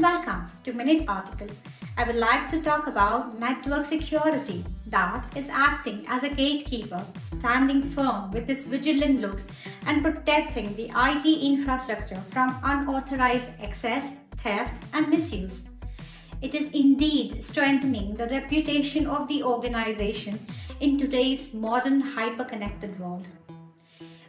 welcome to Minute Article. I would like to talk about network security that is acting as a gatekeeper, standing firm with its vigilant looks and protecting the IT infrastructure from unauthorized access, theft and misuse. It is indeed strengthening the reputation of the organization in today's modern hyper-connected world.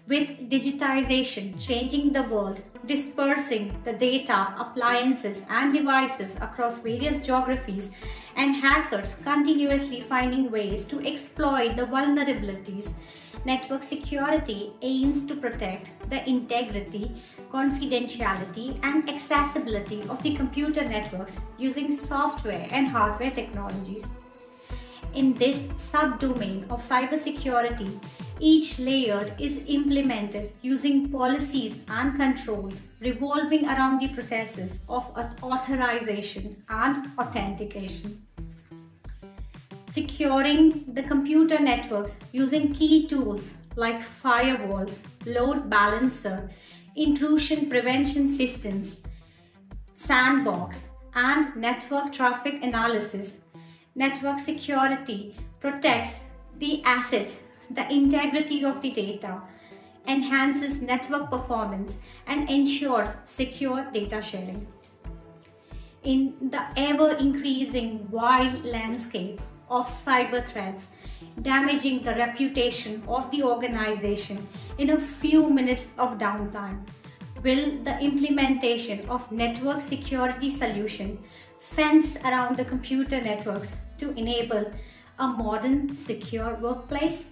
With digitization changing the world, dispersing the data, appliances and devices across various geographies and hackers continuously finding ways to exploit the vulnerabilities, network security aims to protect the integrity, confidentiality and accessibility of the computer networks using software and hardware technologies. In this subdomain of cybersecurity, each layer is implemented using policies and controls revolving around the processes of authorization and authentication. Securing the computer networks using key tools like firewalls, load balancer, intrusion prevention systems, sandbox, and network traffic analysis. Network security protects the assets the integrity of the data, enhances network performance, and ensures secure data sharing. In the ever increasing wide landscape of cyber threats, damaging the reputation of the organization in a few minutes of downtime, will the implementation of network security solution fence around the computer networks to enable a modern secure workplace?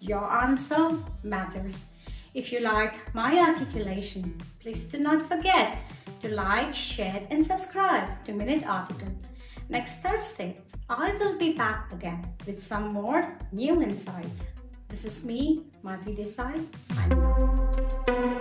Your answer matters. If you like my articulation, please do not forget to like, share and subscribe to Minute Article. Next Thursday, I will be back again with some more new insights. This is me, Madhavi Desai, signing off.